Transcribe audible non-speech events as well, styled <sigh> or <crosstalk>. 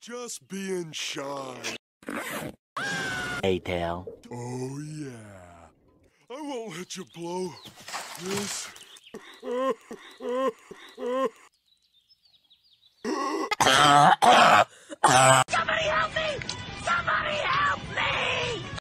just being shy. Hey, tail. Oh, yeah. I won't let you blow this. <coughs> <coughs> <coughs>